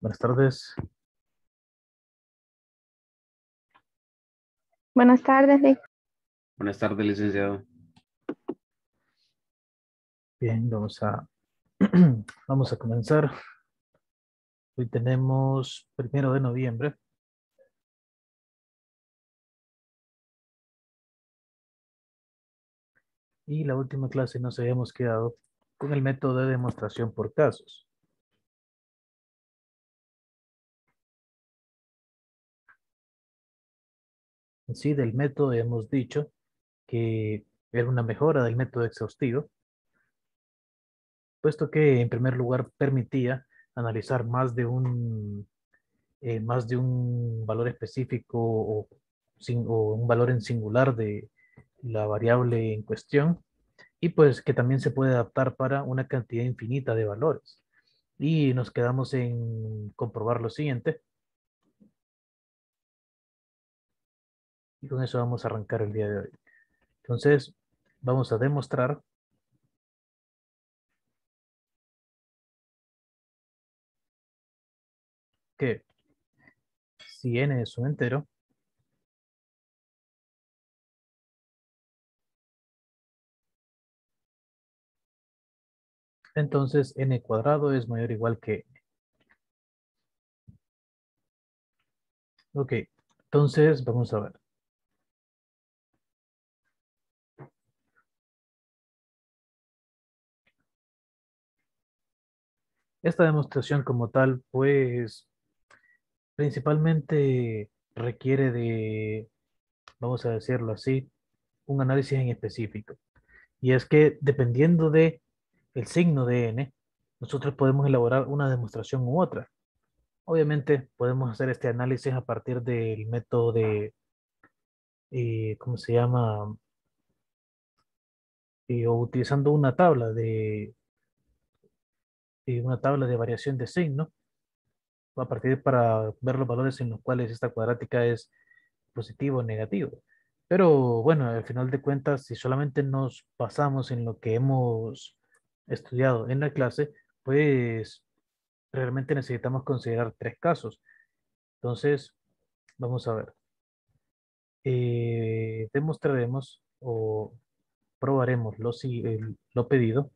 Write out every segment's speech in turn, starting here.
Buenas tardes. Buenas tardes, Vic. Buenas tardes, licenciado. Bien, vamos a, vamos a comenzar. Hoy tenemos primero de noviembre. Y la última clase nos habíamos quedado con el método de demostración por casos. En sí, del método hemos dicho que era una mejora del método exhaustivo, puesto que en primer lugar permitía analizar más de un, eh, más de un valor específico o, o un valor en singular de la variable en cuestión y pues que también se puede adaptar para una cantidad infinita de valores. Y nos quedamos en comprobar lo siguiente. Y con eso vamos a arrancar el día de hoy. Entonces, vamos a demostrar que si n es un entero, entonces n cuadrado es mayor o igual que n. Ok, entonces vamos a ver. Esta demostración como tal, pues, principalmente requiere de, vamos a decirlo así, un análisis en específico. Y es que dependiendo de el signo de n, nosotros podemos elaborar una demostración u otra. Obviamente podemos hacer este análisis a partir del método de, eh, ¿cómo se llama? Eh, o utilizando una tabla de eh, una tabla de variación de signo a partir para ver los valores en los cuales esta cuadrática es positivo o negativo. Pero bueno, al final de cuentas, si solamente nos basamos en lo que hemos estudiado en la clase, pues realmente necesitamos considerar tres casos. Entonces, vamos a ver. Eh, demostraremos o probaremos lo, lo pedido.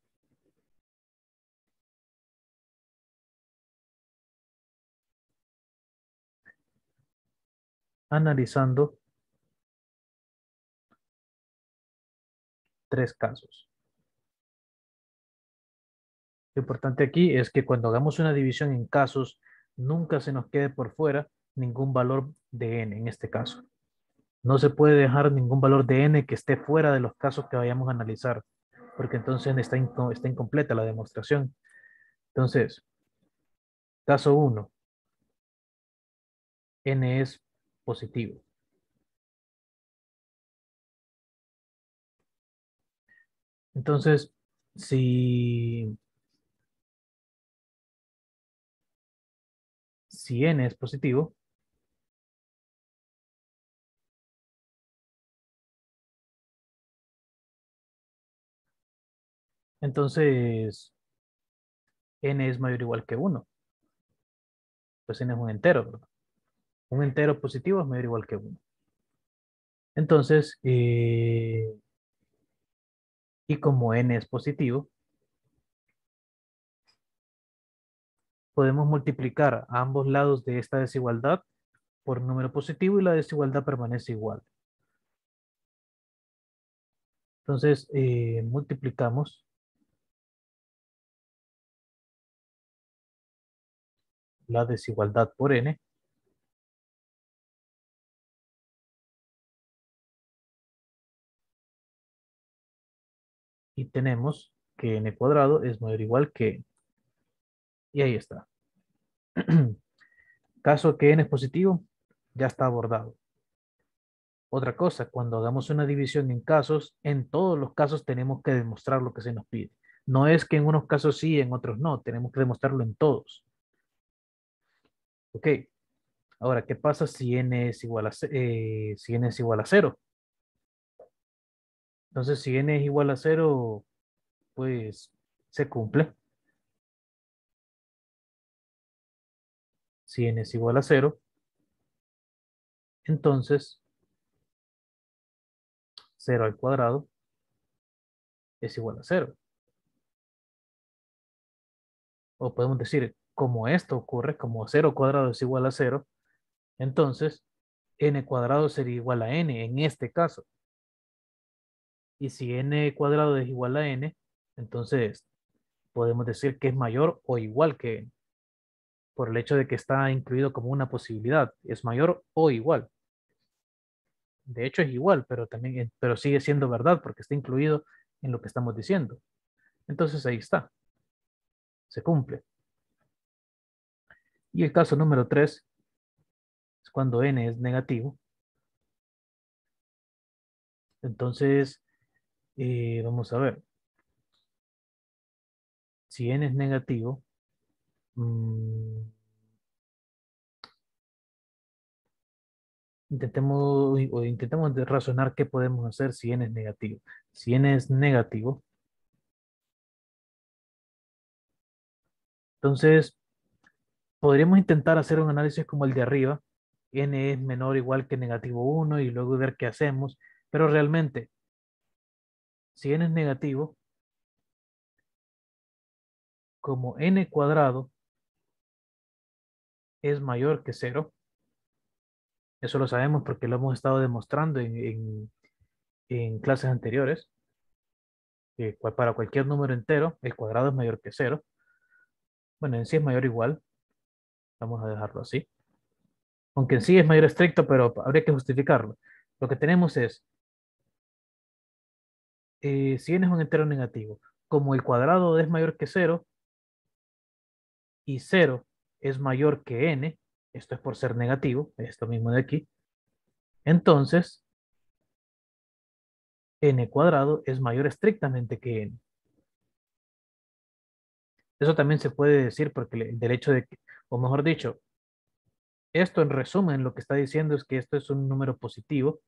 Analizando tres casos. Lo importante aquí es que cuando hagamos una división en casos, nunca se nos quede por fuera ningún valor de n en este caso. No se puede dejar ningún valor de n que esté fuera de los casos que vayamos a analizar, porque entonces está, está incompleta la demostración. Entonces, caso 1, n es positivo. Entonces, si si n es positivo, entonces n es mayor o igual que 1. Pues n es un entero, Un entero positivo es mayor igual que 1. Entonces, eh, y como n es positivo, podemos multiplicar a ambos lados de esta desigualdad por número positivo y la desigualdad permanece igual. Entonces, eh, multiplicamos la desigualdad por n. Y tenemos que n cuadrado es mayor o igual que y ahí está. Caso que n es positivo, ya está abordado. Otra cosa, cuando hagamos una división en casos, en todos los casos tenemos que demostrar lo que se nos pide. No es que en unos casos sí, en otros no. Tenemos que demostrarlo en todos. Ok. Ahora, ¿qué pasa si n es igual a, eh, si n es igual a 0? Entonces, si n es igual a 0, pues se cumple. Si n es igual a 0, entonces 0 al cuadrado es igual a 0. O podemos decir, como esto ocurre, como 0 cuadrado es igual a 0, entonces n cuadrado sería igual a n en este caso. Y si n cuadrado es igual a n, entonces podemos decir que es mayor o igual que n. Por el hecho de que está incluido como una posibilidad. Es mayor o igual. De hecho es igual, pero también pero sigue siendo verdad porque está incluido en lo que estamos diciendo. Entonces ahí está. Se cumple. Y el caso número 3 es cuando n es negativo. Entonces, eh, vamos a ver. Si n es negativo, mm, intentemos, intentemos razonar qué podemos hacer si n es negativo. Si n es negativo, entonces podríamos intentar hacer un análisis como el de arriba. n es menor o igual que negativo 1 y luego ver qué hacemos. Pero realmente, si n es negativo, como n cuadrado es mayor que 0, eso lo sabemos porque lo hemos estado demostrando en, clases anteriores. Que para cualquier número entero, el cuadrado es mayor que 0. Bueno, en sí es mayor o igual. Vamos a dejarlo así. Aunque en sí es mayor estricto, pero habría que justificarlo. Lo que tenemos es, eh, si n es un entero negativo, como el cuadrado es mayor que 0 y 0 es mayor que n, esto es por ser negativo, esto mismo de aquí, entonces n cuadrado es mayor estrictamente que n. Eso también se puede decir porque el derecho de o mejor dicho, esto en resumen lo que está diciendo es que esto es un número positivo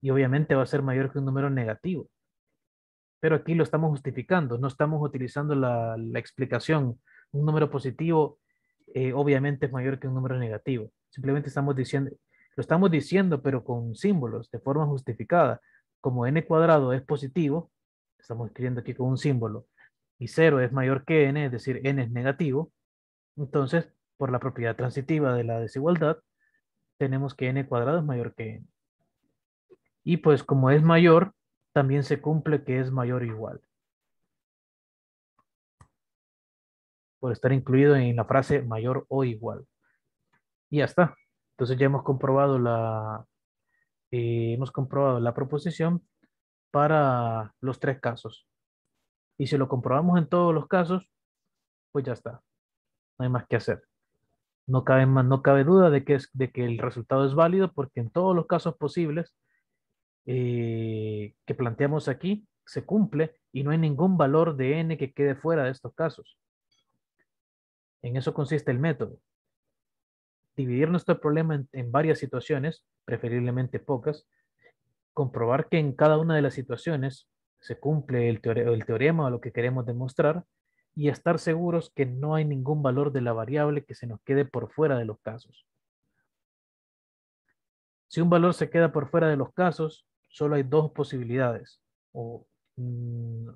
y obviamente va a ser mayor que un número negativo. Pero aquí lo estamos justificando, no estamos utilizando la, explicación. Un número positivo eh, obviamente es mayor que un número negativo. Simplemente estamos diciendo, lo estamos diciendo, pero con símbolos, de forma justificada. Como n cuadrado es positivo, estamos escribiendo aquí con un símbolo, y 0 es mayor que n, es decir, n es negativo, entonces, por la propiedad transitiva de la desigualdad, tenemos que n cuadrado es mayor que n. Y pues como es mayor, también se cumple que es mayor o igual. por estar incluido en la frase mayor o igual. Y ya está. Entonces ya hemos comprobado la, eh, hemos comprobado la proposición para los tres casos. Y si lo comprobamos en todos los casos, pues ya está. No hay más que hacer. No cabe, no cabe duda de que, es, de que el resultado es válido porque en todos los casos posibles eh, que planteamos aquí se cumple y no hay ningún valor de n que quede fuera de estos casos. En eso consiste el método. Dividir nuestro problema en, varias situaciones, preferiblemente pocas, comprobar que en cada una de las situaciones se cumple el, el teorema o lo que queremos demostrar y estar seguros que no hay ningún valor de la variable que se nos quede por fuera de los casos. Si un valor se queda por fuera de los casos, solo hay dos posibilidades. O mm,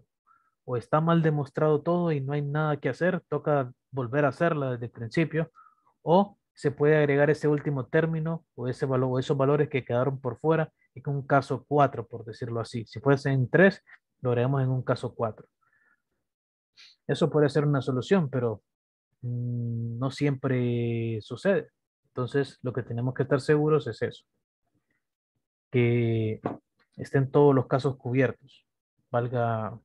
o está mal demostrado todo y no hay nada que hacer, toca volver a hacerla desde el principio, o se puede agregar ese último término o, ese valor, o esos valores que quedaron por fuera con un caso 4, por decirlo así. Si fuesen 3, lo haremos en un caso 4. Eso puede ser una solución, pero mm, no siempre sucede. Entonces, lo que tenemos que estar seguros es eso. Que estén todos los casos cubiertos. Valga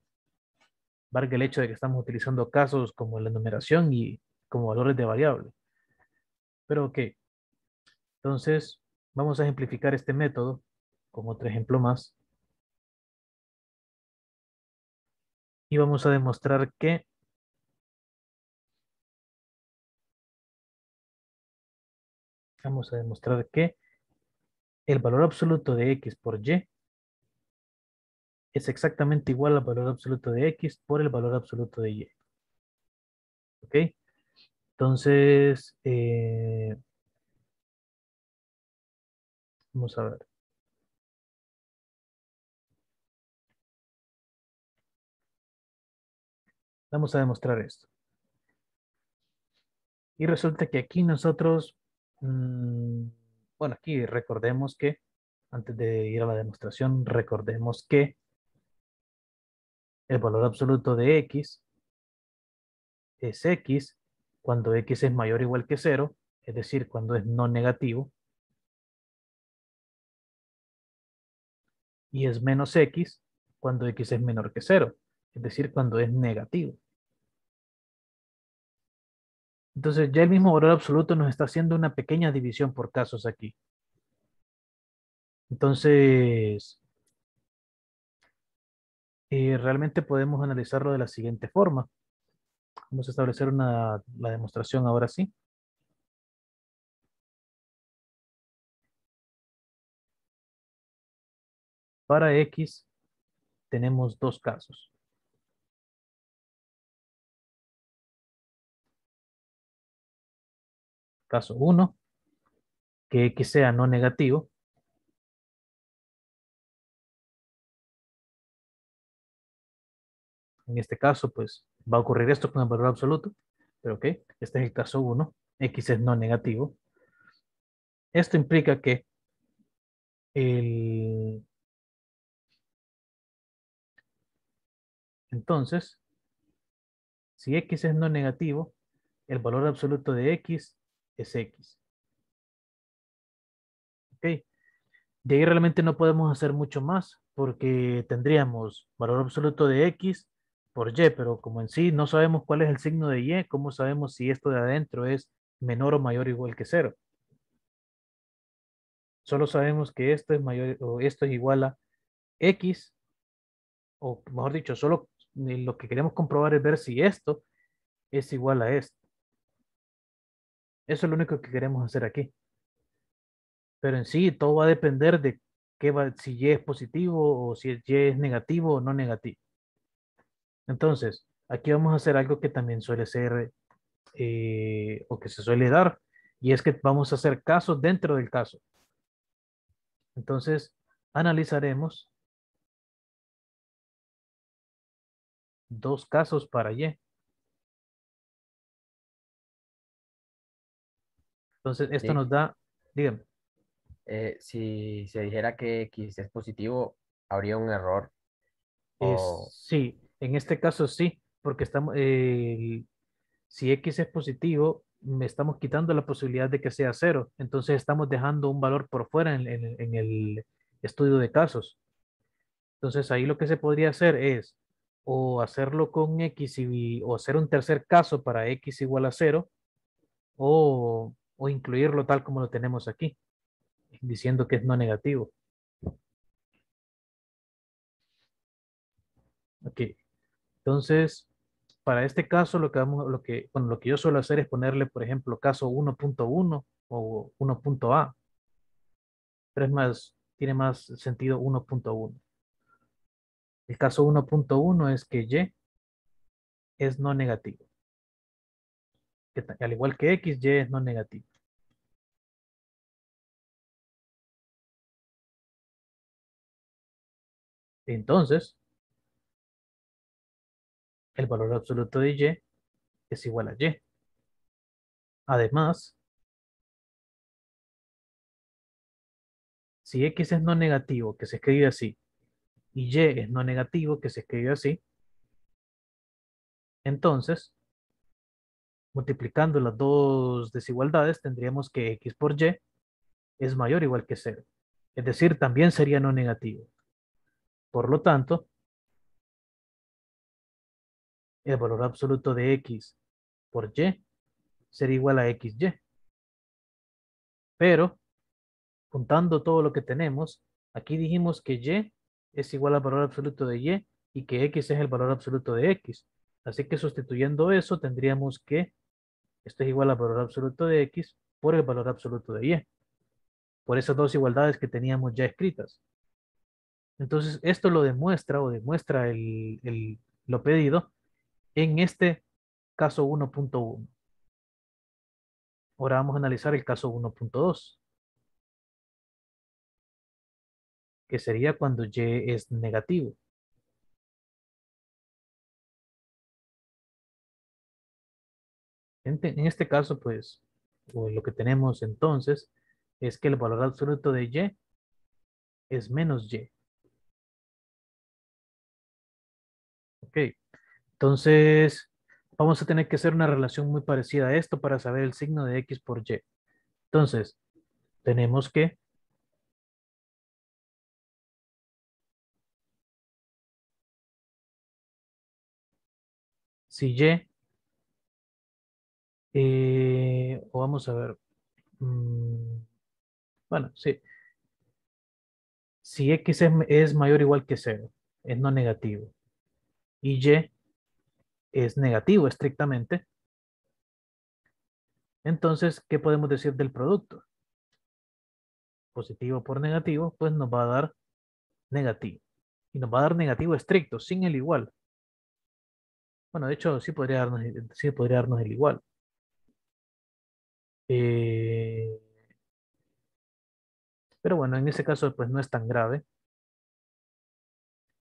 valga el hecho de que estamos utilizando casos como la enumeración y como valores de variable. Pero ok, entonces vamos a ejemplificar este método con otro ejemplo más. Y vamos a demostrar que vamos a demostrar que el valor absoluto de x por y es exactamente igual al valor absoluto de x por el valor absoluto de y. ¿Ok? Entonces, eh, vamos a ver. Vamos a demostrar esto. Y resulta que aquí nosotros, mm, bueno, aquí recordemos que, antes de ir a la demostración, recordemos que el valor absoluto de x es x cuando x es mayor o igual que cero, es decir, cuando es no negativo, y es menos x cuando x es menor que cero, es decir, cuando es negativo. Entonces ya el mismo valor absoluto nos está haciendo una pequeña división por casos aquí. Entonces, eh, realmente podemos analizarlo de la siguiente forma. Vamos a establecer una, la demostración ahora sí. Para X tenemos dos casos. Caso 1, que X sea no negativo. En este caso, pues va a ocurrir esto con el valor absoluto. Pero ok, este es el caso 1. X es no negativo. Esto implica que el... Entonces, si X es no negativo, el valor absoluto de X es X. Ok. De ahí realmente no podemos hacer mucho más porque tendríamos valor absoluto de X por Y, pero como en sí no sabemos cuál es el signo de Y, ¿cómo sabemos si esto de adentro es menor o mayor o igual que cero? Solo sabemos que esto es mayor o esto es igual a X, o mejor dicho, solo lo que queremos comprobar es ver si esto es igual a esto. Eso es lo único que queremos hacer aquí. Pero en sí, todo va a depender de qué va, si Y es positivo o si Y es negativo o no negativo. Entonces, aquí vamos a hacer algo que también suele ser eh, o que se suele dar, y es que vamos a hacer casos dentro del caso. Entonces, analizaremos dos casos para Y. Entonces, esto nos da, dígame. Eh, si se dijera que X es positivo, habría un error. sí, en este caso sí, porque estamos, si X es positivo, me estamos quitando la posibilidad de que sea cero. Entonces estamos dejando un valor por fuera en, en el estudio de casos. Entonces ahí lo que se podría hacer es o hacerlo con X y, o hacer un tercer caso para X igual a cero o o incluirlo tal como lo tenemos aquí, diciendo que es no negativo. Ok, entonces, para este caso, lo que, vamos, lo, que, bueno, lo que yo suelo hacer es ponerle, por ejemplo, caso 1.1 o 1.a. Pero es más, tiene más sentido 1.1. El caso 1.1 es que y es no negativo al igual que X, Y es no negativo. Entonces, el valor absoluto de Y es igual a Y. Además, si X es no negativo, que se escribe así, y Y es no negativo, que se escribe así, entonces multiplicando las dos desigualdades, tendríamos que x por y es mayor o igual que 0. Es decir, también sería no negativo. Por lo tanto, el valor absoluto de x por y sería igual a xy. Pero, juntando todo lo que tenemos, aquí dijimos que y es igual al valor absoluto de y y que x es el valor absoluto de x. Así que sustituyendo eso, tendríamos que esto es igual al valor absoluto de X por el valor absoluto de Y. Por esas dos igualdades que teníamos ya escritas. Entonces, esto lo demuestra o demuestra el, lo pedido en este caso 1.1. Ahora vamos a analizar el caso 1.2. Que sería cuando y es negativo. En, este caso, pues, lo que tenemos entonces es que el valor absoluto de y es menos y. Ok, entonces vamos a tener que hacer una relación muy parecida a esto para saber el signo de x por y. Entonces, tenemos que si y, eh, o vamos a ver, mm, bueno, sí, si x es, mayor o igual que 0, es no negativo, y y es negativo estrictamente, entonces, ¿qué podemos decir del producto? Positivo por negativo, pues nos va a dar negativo. Y nos va a dar negativo estricto, sin el igual. Bueno, de hecho, sí podría darnos, sí podría darnos el igual. Eh, pero bueno, en ese caso, pues no es tan grave.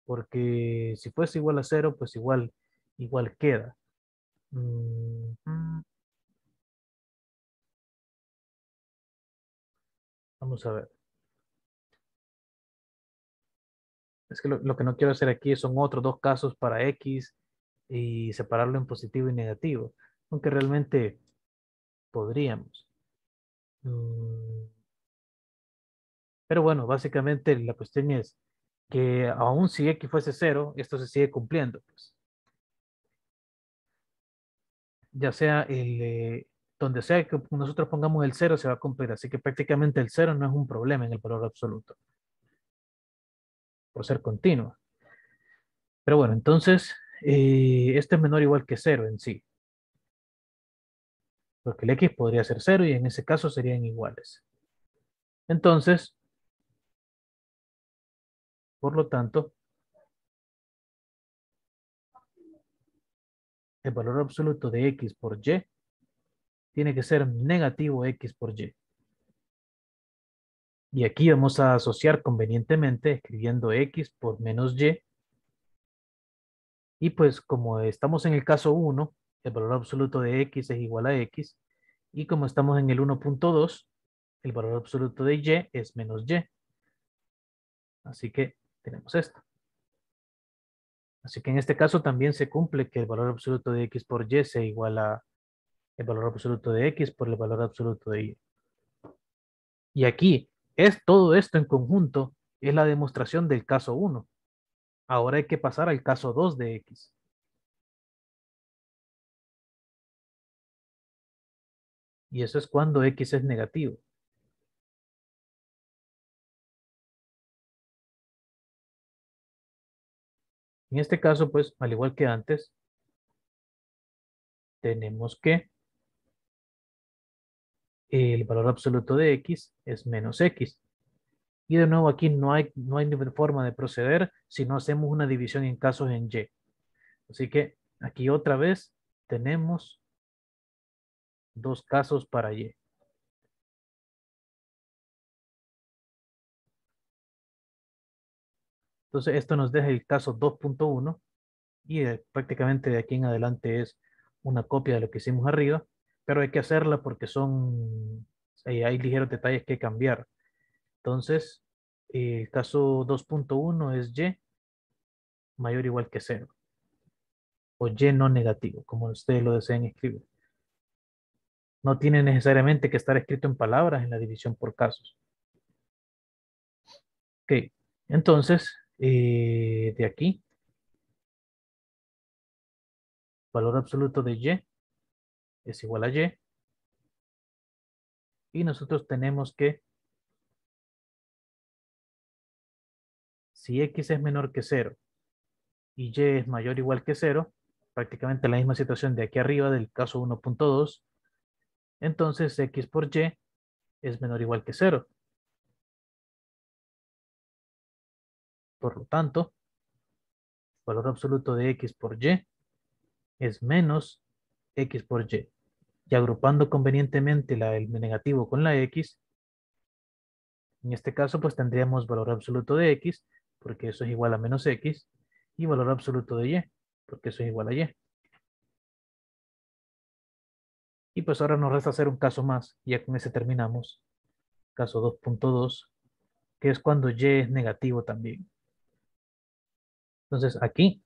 Porque si fuese igual a cero, pues igual, igual queda. Mm, Vamos a ver. Es que lo, que no quiero hacer aquí son otros dos casos para X y separarlo en positivo y negativo. Aunque realmente podríamos. Mm. Pero bueno, básicamente la cuestión es que aún si X fuese cero, esto se sigue cumpliendo. Pues. Ya sea el, eh, donde sea que nosotros pongamos el cero se va a cumplir. Así que prácticamente el cero no es un problema en el valor absoluto. Por ser continuo. Pero bueno, entonces, eh, este es menor o igual que cero en sí. Porque el x podría ser cero y en ese caso serían iguales. Entonces, por lo tanto, el valor absoluto de x por y tiene que ser negativo x por y. Y aquí vamos a asociar convenientemente escribiendo x por menos y. Y pues como estamos en el caso 1, el valor absoluto de x es igual a x. Y como estamos en el 1.2, el valor absoluto de y es menos y. Así que tenemos esto. Así que en este caso también se cumple que el valor absoluto de x por y sea igual a el valor absoluto de x por el valor absoluto de y. Y aquí, es todo esto en conjunto, es la demostración del caso 1. Ahora hay que pasar al caso 2 de x. Y eso es cuando x es negativo. En este caso, pues, al igual que antes, tenemos que el valor absoluto de x es menos x. Y de nuevo aquí no hay, no hay forma de proceder si no hacemos una división en casos en y. Así que aquí otra vez tenemos dos casos para y. Entonces esto nos deja el caso 2.1 y eh, prácticamente de aquí en adelante es una copia de lo que hicimos arriba pero hay que hacerla porque son, eh, hay ligeros detalles que cambiar. Entonces, el caso 2.1 es y mayor o igual que 0. O y no negativo, como ustedes lo deseen escribir. No tiene necesariamente que estar escrito en palabras en la división por casos. Ok, entonces, eh, de aquí, valor absoluto de y es igual a y. Y nosotros tenemos que, si x es menor que 0 y y es mayor o igual que 0, prácticamente la misma situación de aquí arriba del caso 1.2, entonces x por y es menor o igual que 0. Por lo tanto, valor absoluto de x por y es menos x por y. Y agrupando convenientemente la, el negativo con la x, en este caso pues tendríamos valor absoluto de x, porque eso es igual a menos x, y valor absoluto de y, porque eso es igual a y. Y pues ahora nos resta hacer un caso más, ya con ese terminamos. Caso 2.2, que es cuando y es negativo también. Entonces aquí,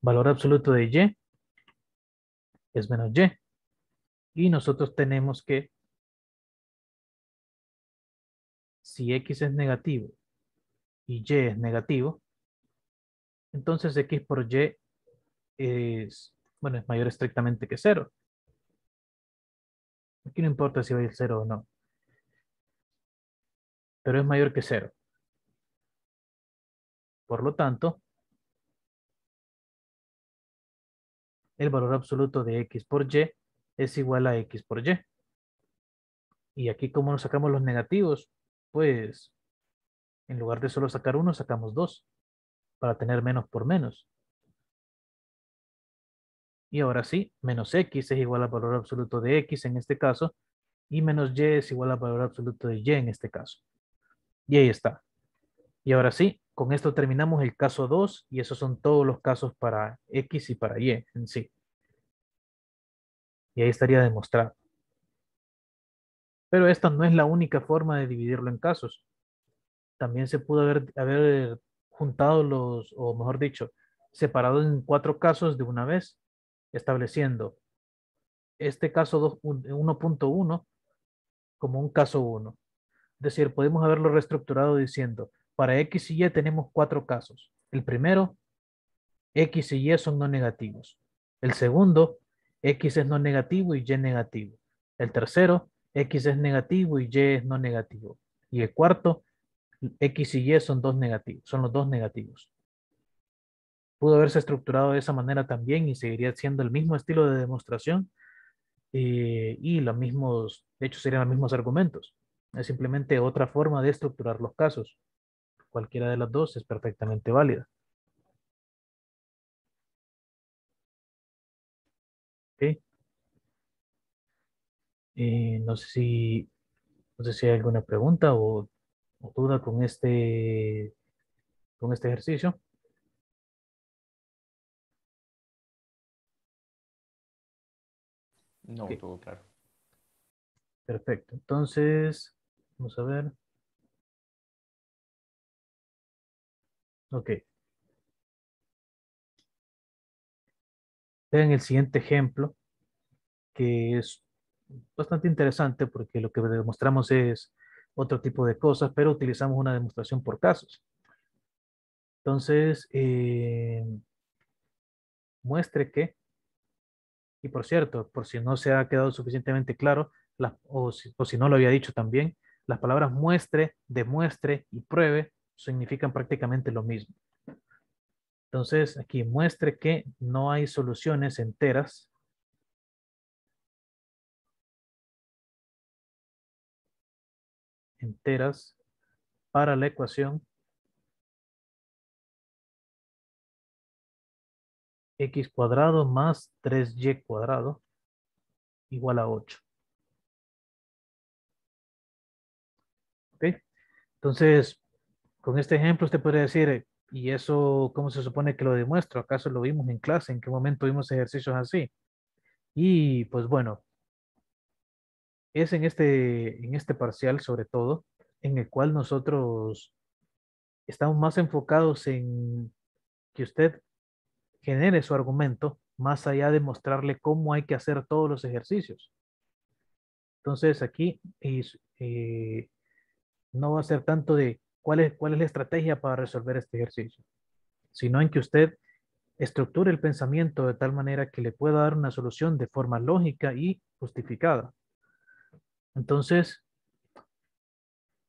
valor absoluto de y es menos y. Y nosotros tenemos que, si x es negativo y y es negativo, entonces x por y es, bueno, es mayor estrictamente que cero. Aquí no importa si va a ir cero o no. Pero es mayor que cero. Por lo tanto, el valor absoluto de x por y es igual a x por y. Y aquí como nos sacamos los negativos, pues en lugar de solo sacar uno, sacamos dos para tener menos por menos. Y ahora sí, menos x es igual al valor absoluto de x en este caso, y menos y es igual al valor absoluto de y en este caso. Y ahí está. Y ahora sí, con esto terminamos el caso 2, y esos son todos los casos para x y para y en sí. Y ahí estaría demostrado. Pero esta no es la única forma de dividirlo en casos. También se pudo haber, haber juntado los, o mejor dicho, separado en cuatro casos de una vez estableciendo este caso 1.1 como un caso 1. Es decir, podemos haberlo reestructurado diciendo, para X y Y tenemos cuatro casos. El primero, X y Y son no negativos. El segundo, X es no negativo y Y negativo. El tercero, X es negativo y Y es no negativo. Y el cuarto, X y Y son dos negativos, son los dos negativos pudo haberse estructurado de esa manera también y seguiría siendo el mismo estilo de demostración eh, y los mismos, de hecho serían los mismos argumentos. Es simplemente otra forma de estructurar los casos. Cualquiera de las dos es perfectamente válida. Okay. Eh, no sé si no sé si hay alguna pregunta o, o duda con este con este ejercicio. No, todo claro. Perfecto. Entonces, vamos a ver. Ok. Vean el siguiente ejemplo, que es bastante interesante porque lo que demostramos es otro tipo de cosas, pero utilizamos una demostración por casos. Entonces, eh, muestre que y por cierto, por si no se ha quedado suficientemente claro, o, si, no lo había dicho también, las palabras muestre, demuestre y pruebe significan prácticamente lo mismo. Entonces, aquí muestre que no hay soluciones enteras enteras para la ecuación x cuadrado más 3y cuadrado igual a 8. ¿Ok? Entonces, con este ejemplo usted puede decir, ¿y eso cómo se supone que lo demuestro? ¿Acaso lo vimos en clase? ¿En qué momento vimos ejercicios así? Y pues bueno, es en este, en este parcial sobre todo, en el cual nosotros estamos más enfocados en que usted genere su argumento más allá de mostrarle cómo hay que hacer todos los ejercicios. Entonces aquí eh, no va a ser tanto de cuál es, cuál es la estrategia para resolver este ejercicio, sino en que usted estructure el pensamiento de tal manera que le pueda dar una solución de forma lógica y justificada. Entonces,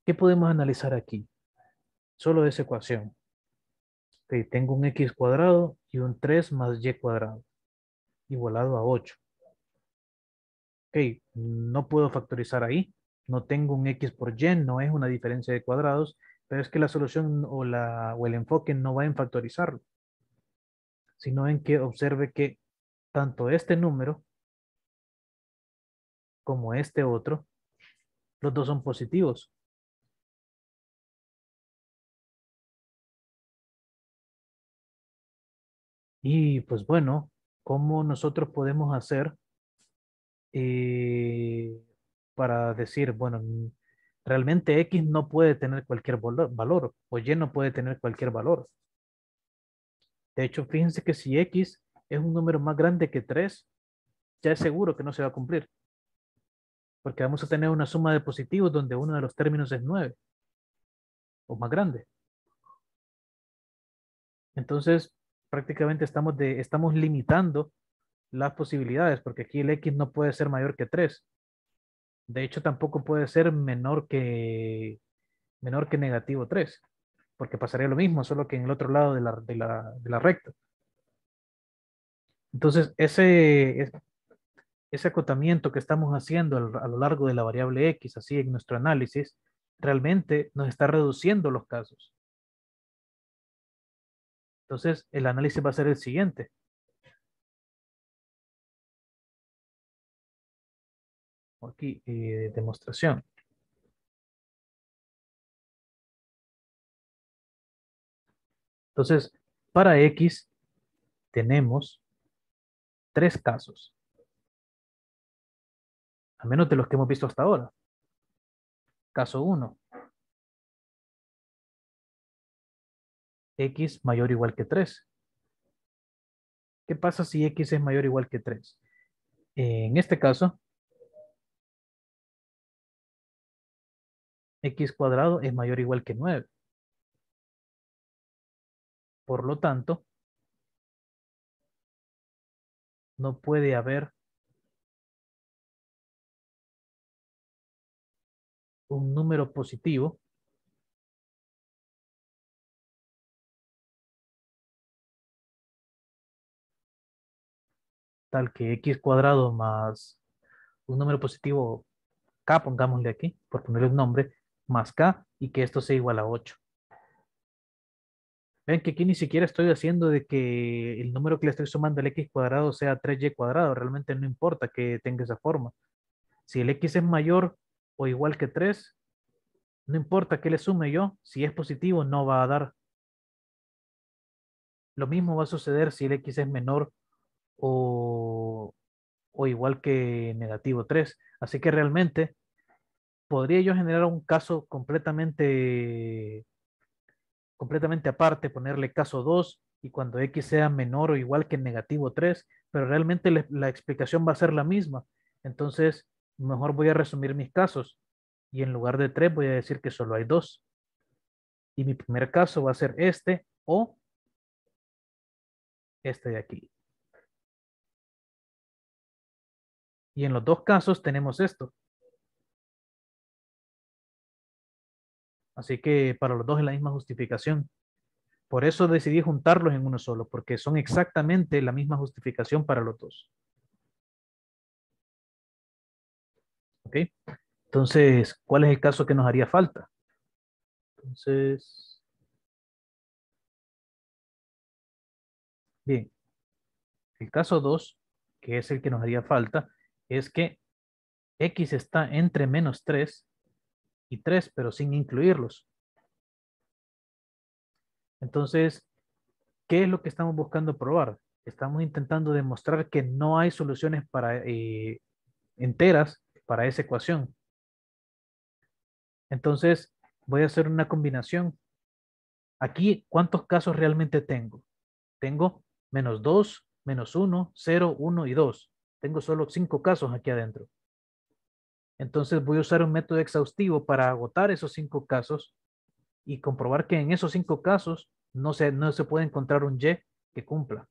¿qué podemos analizar aquí? Solo esa ecuación. Ok, tengo un x cuadrado y un 3 más y cuadrado, igualado a 8. Ok, no puedo factorizar ahí. No tengo un x por y, no es una diferencia de cuadrados, pero es que la solución o, la, o el enfoque no va en factorizarlo, sino en que observe que tanto este número como este otro, los dos son positivos. Y pues bueno, ¿cómo nosotros podemos hacer eh, para decir, bueno, realmente X no puede tener cualquier valor, valor o Y no puede tener cualquier valor? De hecho, fíjense que si X es un número más grande que 3, ya es seguro que no se va a cumplir. Porque vamos a tener una suma de positivos donde uno de los términos es 9 o más grande. Entonces, prácticamente estamos, de, estamos limitando las posibilidades, porque aquí el x no puede ser mayor que 3. De hecho, tampoco puede ser menor que, menor que negativo 3, porque pasaría lo mismo, solo que en el otro lado de la, de la, de la recta. Entonces, ese, ese acotamiento que estamos haciendo a lo largo de la variable x, así en nuestro análisis, realmente nos está reduciendo los casos. Entonces, el análisis va a ser el siguiente. Aquí, eh, demostración. Entonces, para X tenemos tres casos. A menos de los que hemos visto hasta ahora. Caso 1. X mayor o igual que 3. ¿Qué pasa si x es mayor o igual que 3? En este caso, x cuadrado es mayor o igual que 9. Por lo tanto, no puede haber un número positivo tal que x cuadrado más un número positivo k, pongámosle aquí, por ponerle un nombre, más k, y que esto sea igual a 8. Ven que aquí ni siquiera estoy haciendo de que el número que le estoy sumando al x cuadrado sea 3y cuadrado. Realmente no importa que tenga esa forma. Si el x es mayor o igual que 3, no importa que le sume yo, si es positivo no va a dar. Lo mismo va a suceder si el x es menor o, igual que negativo 3. Así que realmente podría yo generar un caso completamente, completamente aparte, ponerle caso 2 y cuando x sea menor o igual que negativo 3, pero realmente la explicación va a ser la misma. Entonces, mejor voy a resumir mis casos y en lugar de 3 voy a decir que solo hay 2. Y mi primer caso va a ser este o este de aquí. Y en los dos casos tenemos esto. Así que para los dos es la misma justificación. Por eso decidí juntarlos en uno solo, porque son exactamente la misma justificación para los dos. ¿Ok? Entonces, ¿cuál es el caso que nos haría falta? Entonces, bien, el caso 2, que es el que nos haría falta, es que x está entre menos 3 y 3, pero sin incluirlos. Entonces, ¿qué es lo que estamos buscando probar? Estamos intentando demostrar que no hay soluciones para, eh, enteras para esa ecuación. Entonces, voy a hacer una combinación. Aquí, ¿cuántos casos realmente tengo? Tengo menos 2, menos 1, 0, 1 y 2. Tengo solo cinco casos aquí adentro. Entonces voy a usar un método exhaustivo para agotar esos cinco casos y comprobar que en esos cinco casos no se, no se puede encontrar un Y que cumpla.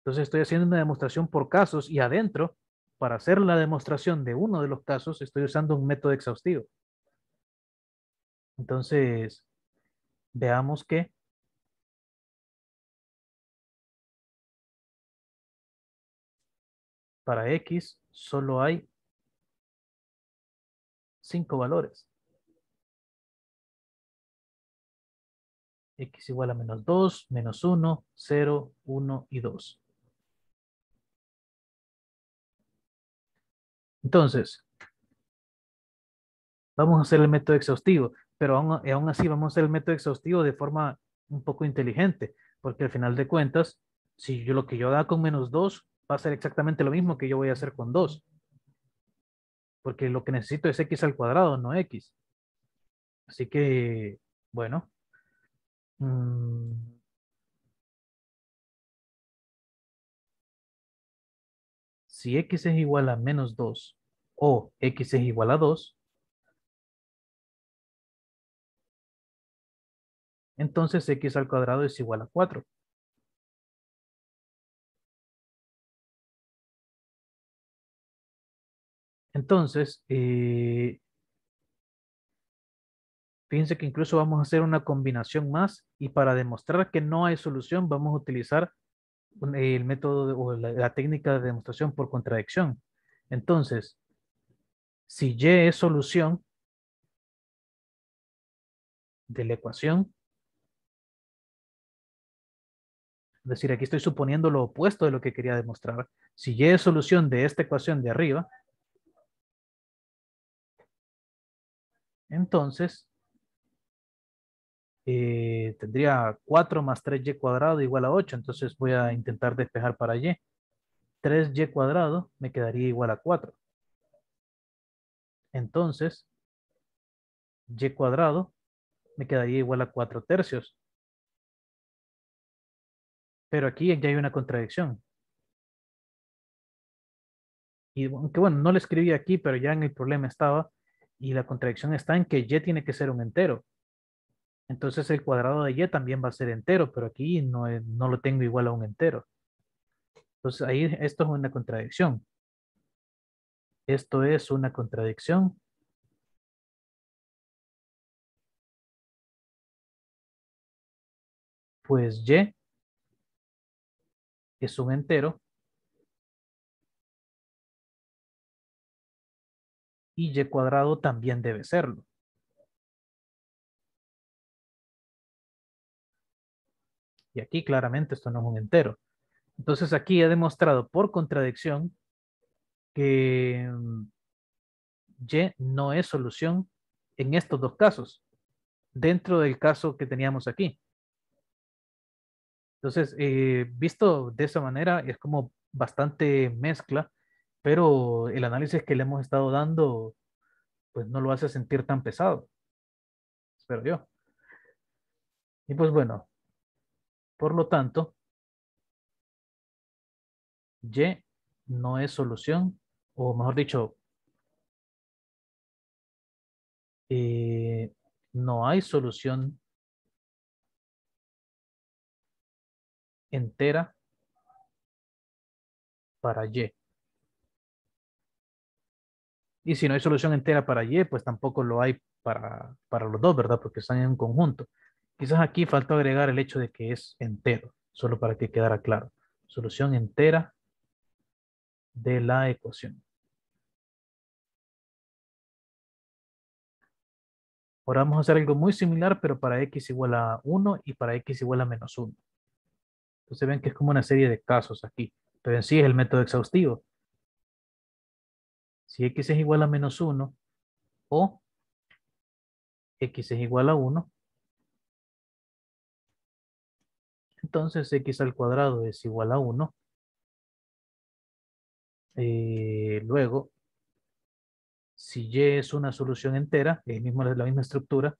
Entonces estoy haciendo una demostración por casos y adentro, para hacer la demostración de uno de los casos, estoy usando un método exhaustivo. Entonces, veamos que para X solo hay cinco valores. x igual a menos 2, menos 1, 0, 1 y 2. Entonces, vamos a hacer el método exhaustivo, pero aún, así vamos a hacer el método exhaustivo de forma un poco inteligente, porque al final de cuentas, si yo lo que yo haga con menos 2 va a ser exactamente lo mismo que yo voy a hacer con 2. Porque lo que necesito es x al cuadrado, no x. Así que, bueno. Mm, si x es igual a menos 2 o x es igual a 2, entonces x al cuadrado es igual a 4. Entonces, eh, fíjense que incluso vamos a hacer una combinación más y para demostrar que no hay solución vamos a utilizar el método o la, la técnica de demostración por contradicción. Entonces, si y es solución de la ecuación, es decir, aquí estoy suponiendo lo opuesto de lo que quería demostrar. Si y es solución de esta ecuación de arriba, Entonces, eh, tendría 4 más 3y cuadrado igual a 8. Entonces voy a intentar despejar para y. 3y cuadrado me quedaría igual a 4. Entonces, y cuadrado me quedaría igual a 4 tercios. Pero aquí ya hay una contradicción. Y aunque bueno, no lo escribí aquí, pero ya en el problema estaba y la contradicción está en que y tiene que ser un entero. Entonces el cuadrado de y también va a ser entero, pero aquí no, no lo tengo igual a un entero. Entonces ahí esto es una contradicción. Esto es una contradicción. Pues y es un entero y y cuadrado también debe serlo. Y aquí claramente esto no es un entero. Entonces aquí he demostrado por contradicción que mm, y no es solución en estos dos casos, dentro del caso que teníamos aquí. Entonces, eh, visto de esa manera, es como bastante mezcla pero el análisis que le hemos estado dando, pues no lo hace sentir tan pesado. Espero yo. Y pues bueno, por lo tanto, Y no es solución, o mejor dicho, eh, no hay solución entera para Y. Y si no hay solución entera para Y, pues tampoco lo hay para, para los dos, ¿verdad? Porque están en un conjunto. Quizás aquí faltó agregar el hecho de que es entero, solo para que quedara claro. Solución entera de la ecuación. Ahora vamos a hacer algo muy similar, pero para x igual a 1 y para x igual a menos 1. Entonces ven que es como una serie de casos aquí, pero en sí es el método exhaustivo si x es igual a menos 1 o x es igual a 1, entonces x al cuadrado es igual a 1. Eh, luego, si y es una solución entera, es mismo la misma estructura,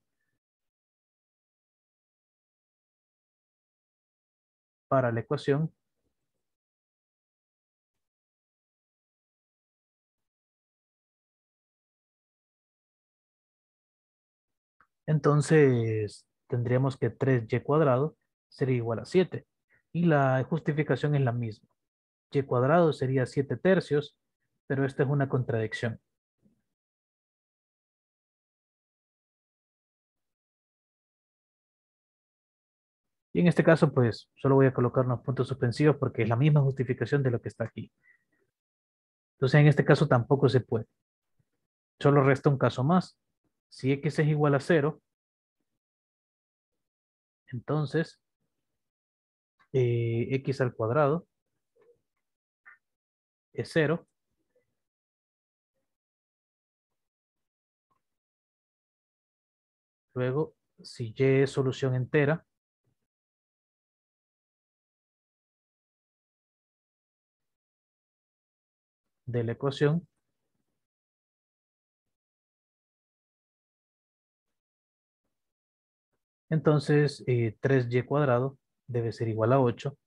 para la ecuación, Entonces tendríamos que 3y cuadrado sería igual a 7. Y la justificación es la misma. y cuadrado sería 7 tercios, pero esta es una contradicción. Y en este caso, pues, solo voy a colocar unos puntos suspensivos porque es la misma justificación de lo que está aquí. Entonces, en este caso tampoco se puede. Solo resta un caso más. Si x es igual a 0, Entonces, eh, x al cuadrado es 0. Luego, si y es solución entera, de la ecuación, entonces 3y cuadrado debe ser igual a 8,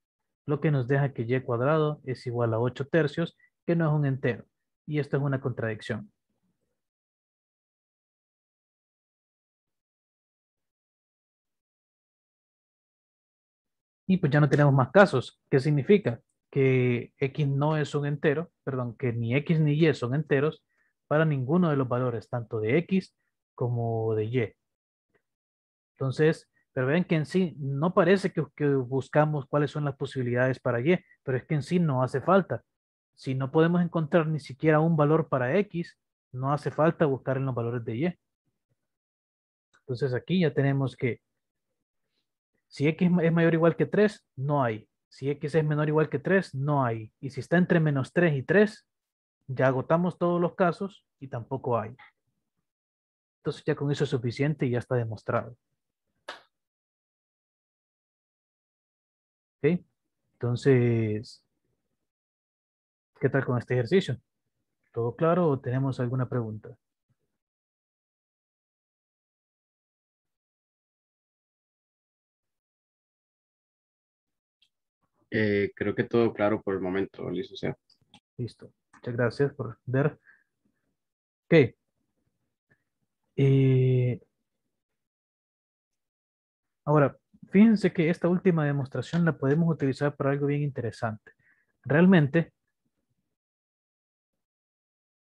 lo que nos deja que y cuadrado es igual a 8 tercios, que no es un entero. Y esto es una contradicción. Y pues ya no tenemos más casos. ¿Qué significa? Que x no es un entero, perdón, que ni x ni y son enteros para ninguno de los valores, tanto de x como de y. Entonces, pero ven que en sí no parece que, que, buscamos cuáles son las posibilidades para y, pero es que en sí no hace falta. Si no podemos encontrar ni siquiera un valor para x, no hace falta buscar en los valores de y. Entonces aquí ya tenemos que si x es mayor o igual que 3, no hay. Si x es menor o igual que 3, no hay. Y si está entre menos 3 y 3, ya agotamos todos los casos y tampoco hay. Entonces ya con eso es suficiente y ya está demostrado. ¿Ok? Entonces, ¿qué tal con este ejercicio? ¿Todo claro o tenemos alguna pregunta? Eh, creo que todo claro por el momento, licenciado. Listo. Muchas gracias por ver. Ok. Eh, ahora, fíjense que esta última demostración la podemos utilizar para algo bien interesante. Realmente,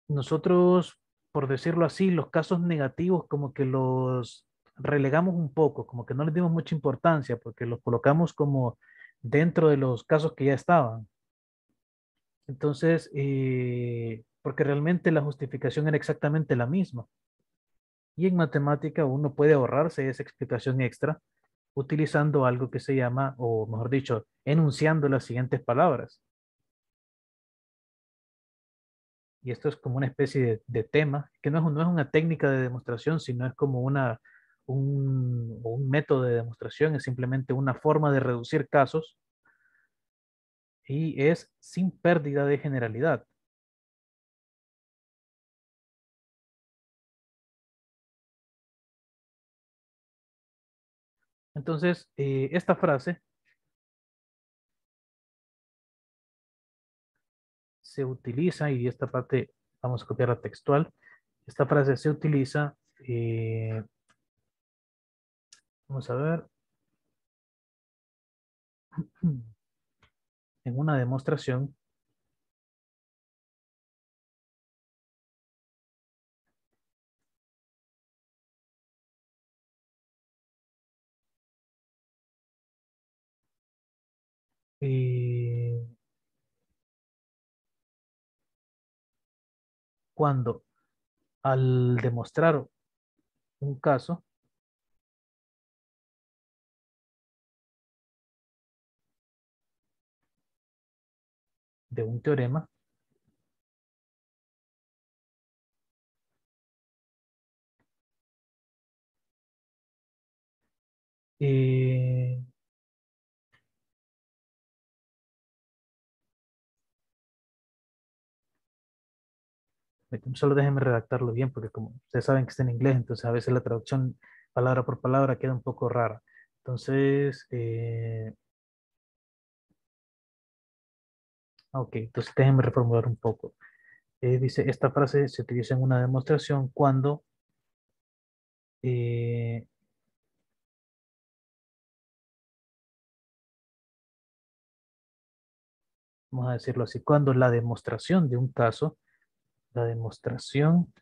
nosotros, por decirlo así, los casos negativos como que los relegamos un poco, como que no les dimos mucha importancia porque los colocamos como dentro de los casos que ya estaban. Entonces, eh, porque realmente la justificación era exactamente la misma. Y en matemática uno puede ahorrarse esa explicación extra utilizando algo que se llama, o mejor dicho, enunciando las siguientes palabras. Y esto es como una especie de, tema, que no es, no es, una técnica de demostración, sino es como una, un, un método de demostración, es simplemente una forma de reducir casos y es sin pérdida de generalidad. Entonces, eh, esta frase se utiliza, y esta parte vamos a copiar la textual, esta frase se utiliza, eh, vamos a ver, en una demostración eh, cuando al demostrar un caso de un teorema eh, solo déjenme redactarlo bien porque como ustedes saben que está en inglés, entonces a veces la traducción palabra por palabra queda un poco rara. Entonces, eh, ok, entonces déjenme reformular un poco. Eh, dice, esta frase se utiliza en una demostración cuando eh, vamos a decirlo así, cuando la demostración de un caso la demostración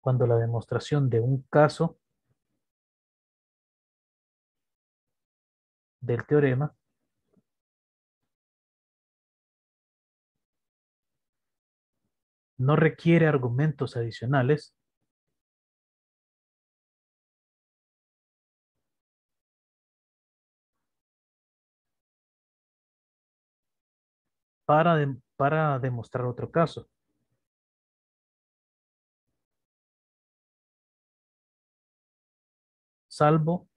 cuando la demostración de un caso del teorema no requiere argumentos adicionales. Para, para demostrar otro caso. Salvo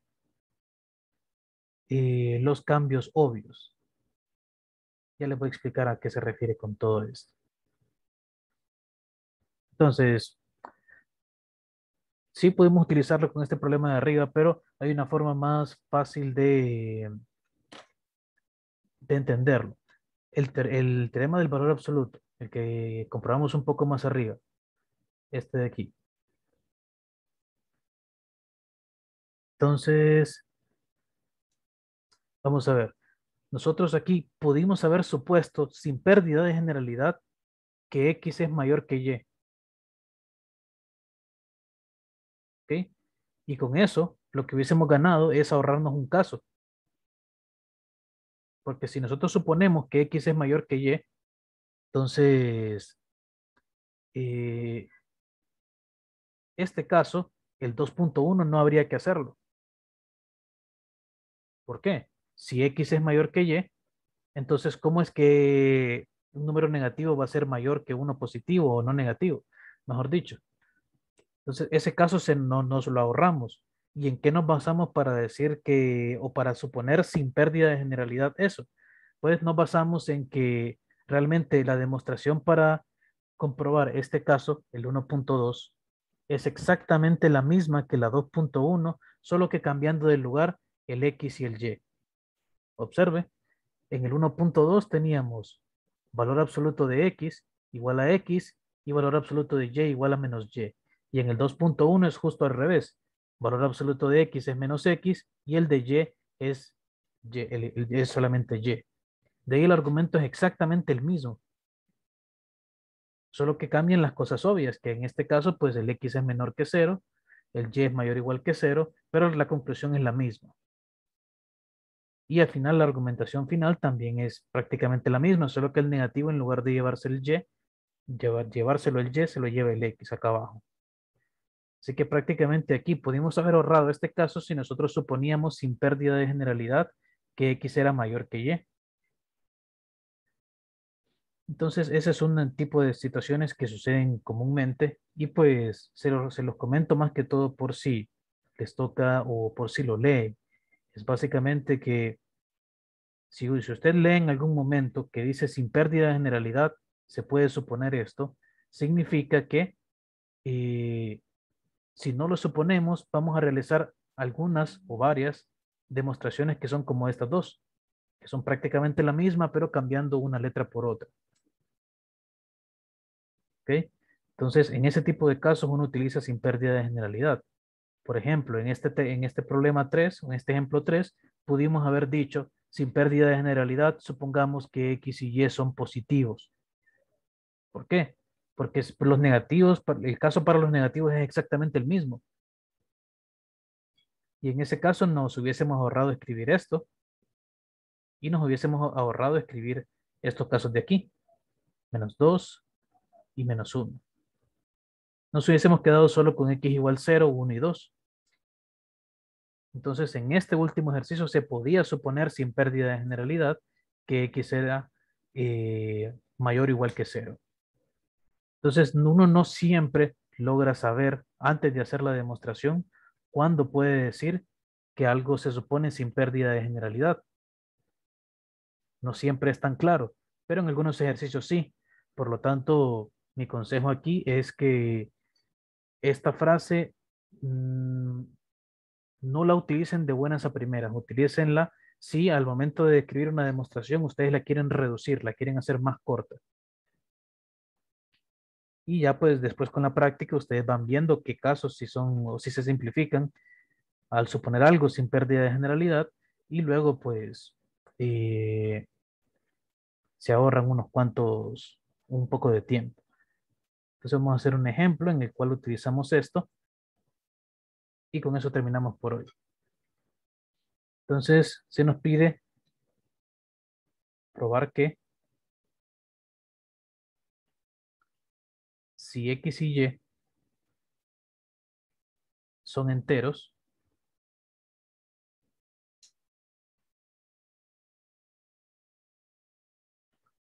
eh, los cambios obvios. Ya les voy a explicar a qué se refiere con todo esto. Entonces, sí podemos utilizarlo con este problema de arriba, pero hay una forma más fácil de, de entenderlo. El, el teorema del valor absoluto, el que comprobamos un poco más arriba, este de aquí. Entonces, vamos a ver. Nosotros aquí pudimos haber supuesto sin pérdida de generalidad que X es mayor que Y. ¿Ok? Y con eso, lo que hubiésemos ganado es ahorrarnos un caso. Porque si nosotros suponemos que X es mayor que Y, entonces, eh, este caso, el 2.1 no habría que hacerlo. ¿Por qué? Si X es mayor que Y, entonces, ¿cómo es que un número negativo va a ser mayor que uno positivo o no negativo? Mejor dicho. Entonces, ese caso se, no nos lo ahorramos. ¿Y en qué nos basamos para decir que, o para suponer sin pérdida de generalidad eso? Pues nos basamos en que realmente la demostración para comprobar este caso, el 1.2, es exactamente la misma que la 2.1, solo que cambiando de lugar el X y el Y. Observe, en el 1.2 teníamos valor absoluto de X igual a X y valor absoluto de Y igual a menos Y. Y en el 2.1 es justo al revés. Valor absoluto de X es menos X y el de Y es, y, es solamente Y. De ahí el argumento es exactamente el mismo. Solo que cambian las cosas obvias, que en este caso pues el X es menor que 0, el Y es mayor o igual que 0, pero la conclusión es la misma. Y al final la argumentación final también es prácticamente la misma, solo que el negativo en lugar de llevarse el Y, llevar, llevárselo el Y, se lo lleva el X acá abajo. Así que prácticamente aquí pudimos haber ahorrado este caso si nosotros suponíamos sin pérdida de generalidad que X era mayor que Y. Entonces, ese es un tipo de situaciones que suceden comúnmente y pues se, lo, se los comento más que todo por si les toca o por si lo leen. Es básicamente que si, usted lee en algún momento que dice sin pérdida de generalidad, se puede suponer esto, significa que eh, si no lo suponemos, vamos a realizar algunas o varias demostraciones que son como estas dos, que son prácticamente la misma, pero cambiando una letra por otra. ¿Ok? Entonces, en ese tipo de casos uno utiliza sin pérdida de generalidad. Por ejemplo, en este, en este problema 3, en este ejemplo 3, pudimos haber dicho, sin pérdida de generalidad, supongamos que X y Y son positivos. ¿Por qué? Porque los negativos, el caso para los negativos es exactamente el mismo. Y en ese caso nos hubiésemos ahorrado escribir esto y nos hubiésemos ahorrado escribir estos casos de aquí. Menos 2 y menos 1. Nos hubiésemos quedado solo con x igual 0, 1 y 2. Entonces, en este último ejercicio se podía suponer sin pérdida de generalidad que x era eh, mayor o igual que 0. Entonces, uno no siempre logra saber antes de hacer la demostración cuándo puede decir que algo se supone sin pérdida de generalidad. No siempre es tan claro, pero en algunos ejercicios sí. Por lo tanto, mi consejo aquí es que esta frase mmm, no la utilicen de buenas a primeras, utilícenla si al momento de escribir una demostración ustedes la quieren reducir, la quieren hacer más corta. Y ya pues después con la práctica ustedes van viendo qué casos si son o si se simplifican al suponer algo sin pérdida de generalidad y luego pues eh, se ahorran unos cuantos, un poco de tiempo. Entonces vamos a hacer un ejemplo en el cual utilizamos esto y con eso terminamos por hoy. Entonces se nos pide probar que si X y Y son enteros,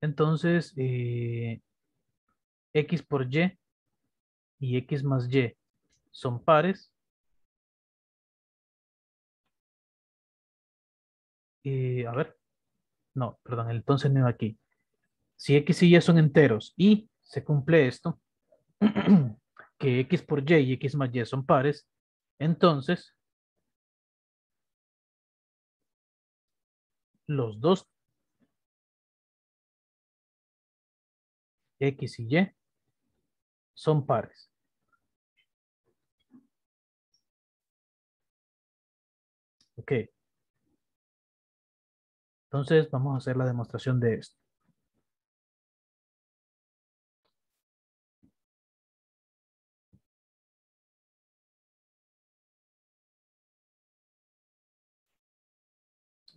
entonces eh, X por Y y X más Y son pares. Y, a ver, no, perdón, entonces no aquí. Si X y Y son enteros y se cumple esto, que X por Y y X más Y son pares, entonces los dos X y Y son pares. Ok. Entonces vamos a hacer la demostración de esto.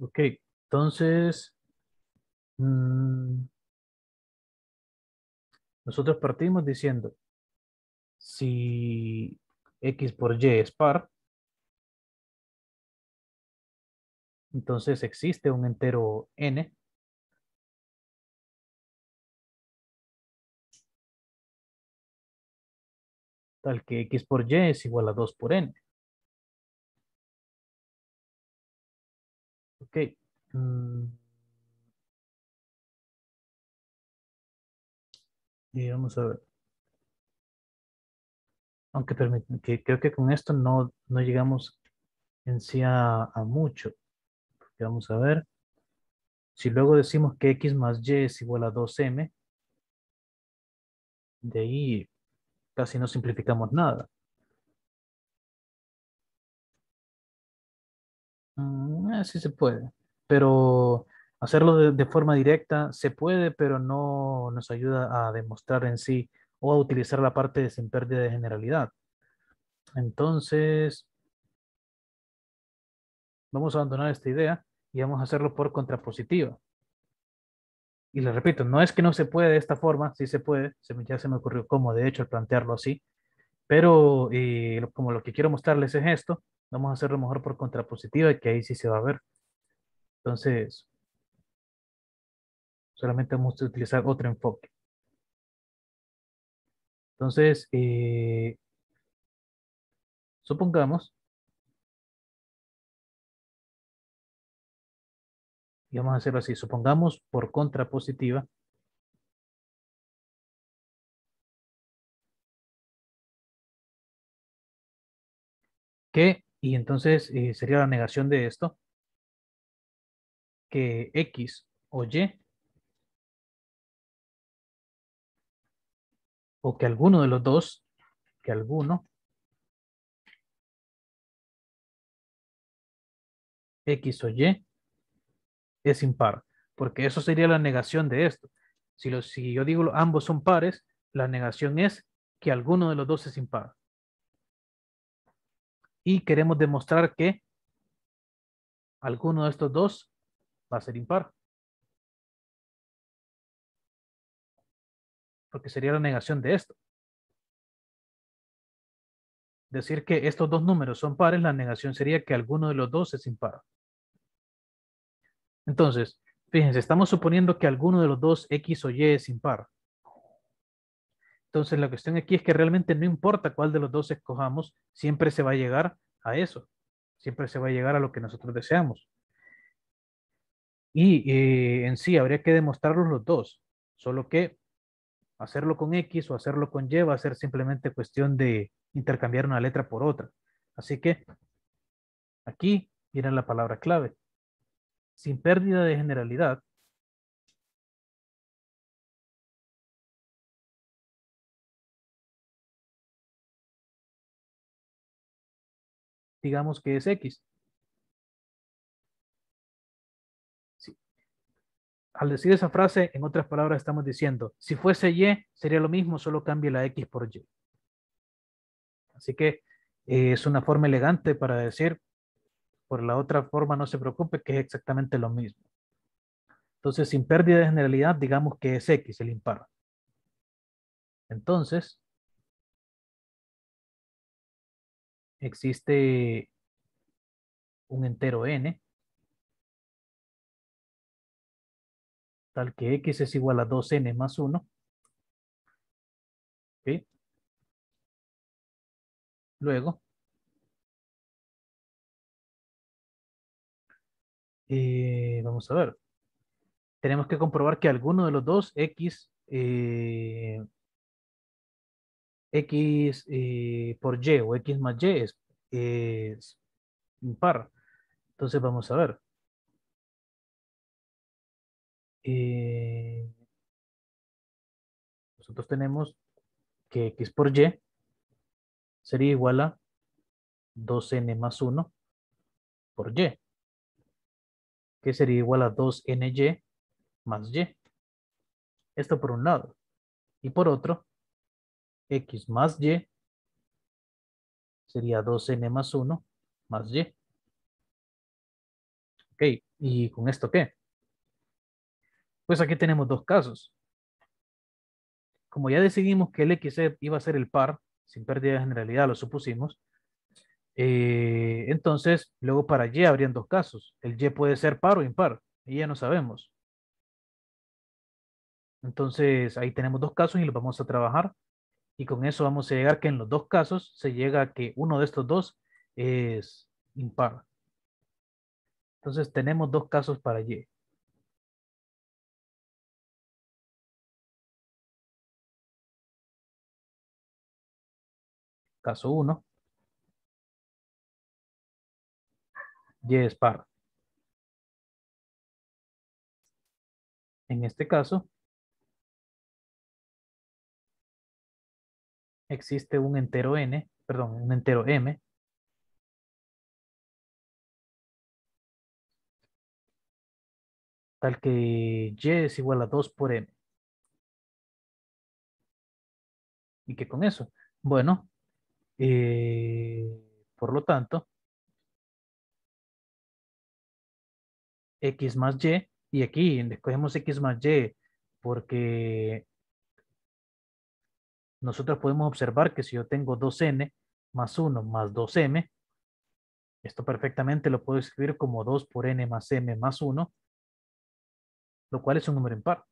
Ok, entonces mm, nosotros partimos diciendo si x por y es par, entonces existe un entero n tal que x por y es igual a 2 por n. Ok. mm. Y vamos a ver. Aunque que creo que con esto no, no llegamos en sí a, a mucho. Porque vamos a ver. Si luego decimos que x más y es igual a 2m, de ahí casi no simplificamos nada. Mm, eh, sí se puede, pero hacerlo de, forma directa se puede, pero no nos ayuda a demostrar en sí o a utilizar la parte de sin pérdida de generalidad. Entonces, vamos a abandonar esta idea y vamos a hacerlo por contrapositiva. Y le repito, no es que no se puede de esta forma, sí se puede, se ya se me ocurrió cómo de hecho al plantearlo así, pero eh, como lo que quiero mostrarles es esto, vamos a hacerlo mejor por contrapositiva que ahí sí se va a ver. Entonces, solamente vamos a utilizar otro enfoque. Entonces, eh, supongamos, y vamos a hacerlo así, supongamos por contrapositiva, que, y entonces eh, sería la negación de esto, que X o Y, o que alguno de los dos, que alguno, X o Y, es impar, porque eso sería la negación de esto. Si, los, si yo digo ambos son pares, la negación es que alguno de los dos es impar. Y queremos demostrar que alguno de estos dos va a ser impar. Porque sería la negación de esto. Decir que estos dos números son pares, la negación sería que alguno de los dos es impar. Entonces, fíjense, estamos suponiendo que alguno de los dos X o Y es impar. Entonces, la cuestión aquí es que realmente no importa cuál de los dos escojamos, siempre se va a llegar a eso. Siempre se va a llegar a lo que nosotros deseamos. Y eh, en sí habría que demostrarlos los dos, solo que hacerlo con X o hacerlo con Y va a ser simplemente cuestión de intercambiar una letra por otra. Así que aquí viene la palabra clave. Sin pérdida de generalidad, digamos que es X. Al decir esa frase, en otras palabras estamos diciendo, si fuese Y, sería lo mismo, solo cambie la X por Y. Así que eh, es una forma elegante para decir, por la otra forma no se preocupe, que es exactamente lo mismo. Entonces, sin pérdida de generalidad, digamos que es X el impar. Entonces, existe un entero n, tal que x es igual a 2n más 1. ¿Ok? Luego, eh, vamos a ver. Tenemos que comprobar que alguno de los dos, x, eh, x eh, por y o x más y es, es impar. Entonces vamos a ver. Eh, nosotros tenemos que x por y sería igual a 2n más 1 por y, que sería igual a 2ny más y. Esto por un lado. Y por otro, x más y sería 2n más 1 más y. Ok, ¿y con esto qué? Pues aquí tenemos dos casos. Como ya decidimos que el x iba a ser el par, sin pérdida de generalidad, lo supusimos, eh, entonces luego para y habrían dos casos. El y puede ser par o impar, y ya no sabemos. Entonces ahí tenemos dos casos y los vamos a trabajar. Y con eso vamos a llegar que en los dos casos se llega a que uno de estos dos es impar. Entonces tenemos dos casos para y. Caso 1. Y es par. En este caso, existe un entero n, perdón, un entero m, tal que y es igual a 2 por m. ¿Y qué con eso? Bueno, eh, por lo tanto, x más y, y aquí escogemos x más y porque nosotros podemos observar que si yo tengo 2n más 1 más 2m, esto perfectamente lo puedo escribir como 2 por n más m más 1, lo cual es un número impar.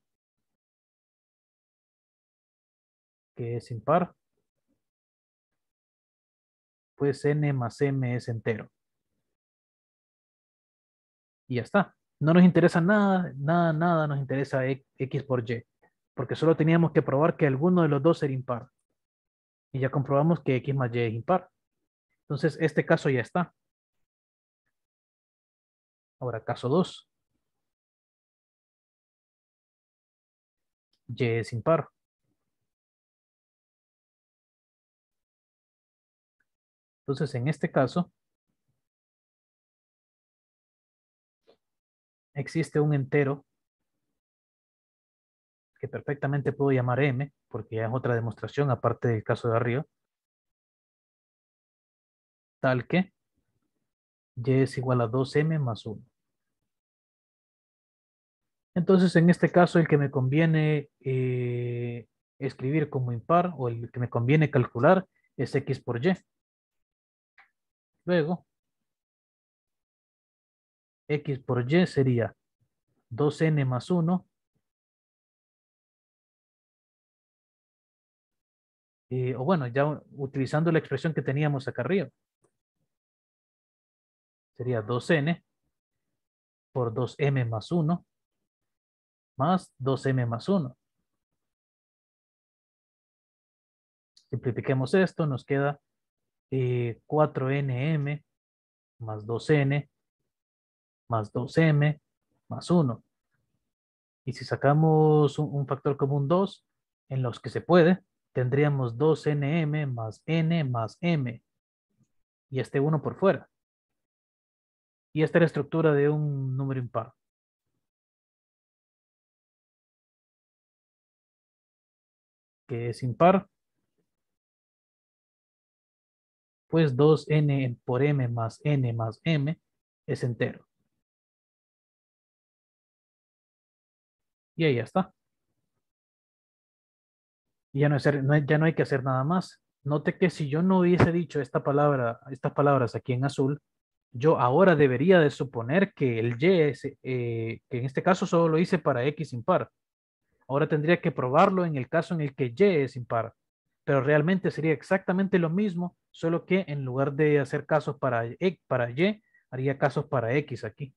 Que es impar pues n más m es entero. Y ya está. No nos interesa nada, nada, nada nos interesa e, x por y. Porque solo teníamos que probar que alguno de los dos era impar. Y ya comprobamos que x más y es impar. Entonces, este caso ya está. Ahora, caso 2. Y es impar. Entonces, en este caso, existe un entero que perfectamente puedo llamar m, porque ya es otra demostración aparte del caso de arriba, tal que y es igual a 2m más 1. Entonces, en este caso, el que me conviene eh, escribir como impar o el que me conviene calcular es x por y. Luego, x por y sería 2n más 1 eh, o bueno, ya utilizando la expresión que teníamos acá arriba. Sería 2n por 2m más 1 más 2m más 1. Simplifiquemos esto, nos queda 4nm eh, más 2n más 2m más 1. Y si sacamos un, factor común 2, en los que se puede, tendríamos 2nm más n más m. Y este 1 por fuera. Y esta es la estructura de un número impar. Que es impar pues 2n por m más n más m es entero. Y ahí ya está. Y ya no, ya no hay que hacer nada más. note que si yo no hubiese dicho esta palabra, estas palabras aquí en azul, yo ahora debería de suponer que el y, es, eh, que en este caso solo lo hice para x impar. Ahora tendría que probarlo en el caso en el que y es impar. Pero realmente sería exactamente lo mismo, solo que en lugar de hacer casos para, e, para y, haría casos para x aquí.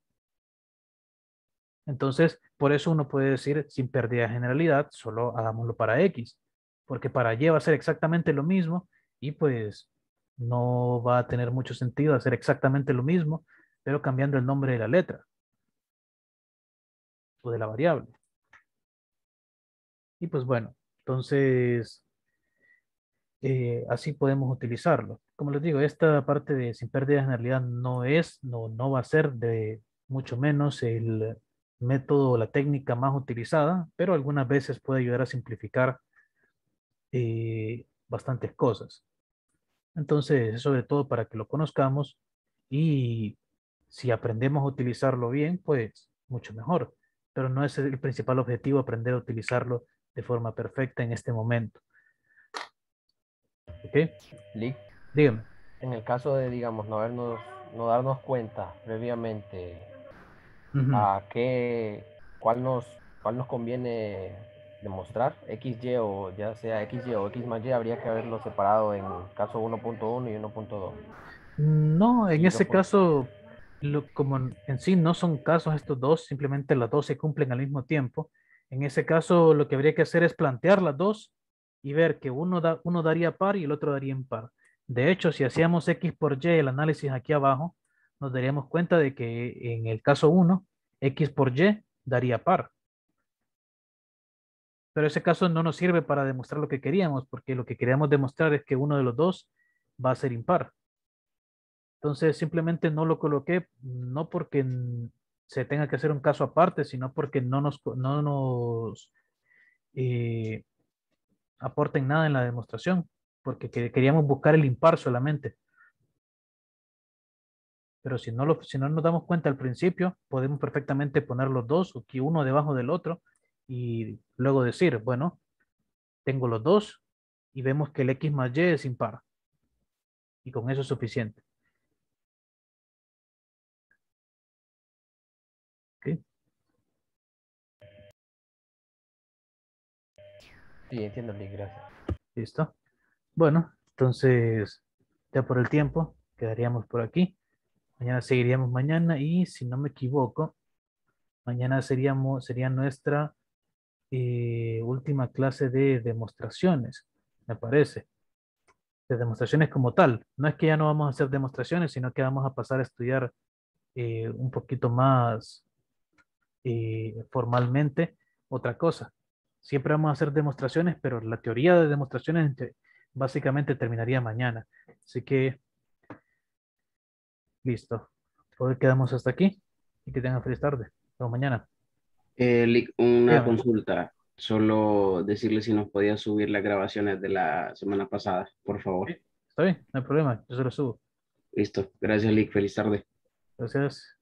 Entonces, por eso uno puede decir, sin pérdida de generalidad, solo hagámoslo para X, porque para Y va a ser exactamente lo mismo y pues no va a tener mucho sentido hacer exactamente lo mismo, pero cambiando el nombre de la letra o de la variable. Y pues bueno, entonces eh, así podemos utilizarlo. Como les digo, esta parte de sin pérdida de generalidad no es, no, no va a ser de mucho menos el método o la técnica más utilizada, pero algunas veces puede ayudar a simplificar eh, bastantes cosas. Entonces, sobre todo para que lo conozcamos y si aprendemos a utilizarlo bien, pues mucho mejor. Pero no es el principal objetivo aprender a utilizarlo de forma perfecta en este momento. ¿Ok? Lick, Dígame. en el caso de, digamos, no, habernos, no darnos cuenta previamente Ujú. a qué, cuál nos, cuál nos conviene demostrar, XY o ya sea XY o X más Y, habría que haberlo separado en caso 1.1 y 1.2. No, en ese caso, lo- como en en sí no son casos estos dos, simplemente las dos se cumplen al mismo tiempo. En ese caso, lo que habría que hacer es plantear las dos y ver que uno, da, uno daría par y el otro daría impar. De hecho, si hacíamos X por Y el análisis aquí abajo, nos daríamos cuenta de que en el caso 1, X por Y daría par. Pero ese caso no nos sirve para demostrar lo que queríamos, porque lo que queríamos demostrar es que uno de los dos va a ser impar. Entonces simplemente no lo coloqué, no porque se tenga que hacer un caso aparte, sino porque no nos, no nos eh, aporten nada en la demostración, porque que- queríamos buscar el impar solamente. Pero si no, lo, si no nos damos cuenta al principio, podemos perfectamente poner los dos, o que uno debajo del otro, y luego decir, bueno, tengo los dos, y vemos que el X más Y es impar. Y con eso es suficiente. ¿ok? Sí, entiendo, gracias. ¿Listo? Bueno, entonces, ya por el tiempo, quedaríamos por aquí. Mañana seguiríamos mañana y si no me equivoco, mañana seríamos, sería nuestra eh, última clase de demostraciones, me parece. De demostraciones como tal. No es que ya no vamos a hacer demostraciones, sino que vamos a pasar a estudiar eh, un poquito más eh, formalmente otra cosa. Siempre vamos a hacer demostraciones, pero la teoría de demostraciones básicamente terminaría mañana. Así que, listo. Hoy quedamos hasta aquí y que tengan feliz tarde. Hasta mañana. Eh, Lick, una consulta. Solo decirle si nos podía subir las grabaciones de la semana pasada, por favor. ¿Está bien? No hay problema. Yo se lo subo. Listo. Gracias, Lick. Feliz tarde. Gracias.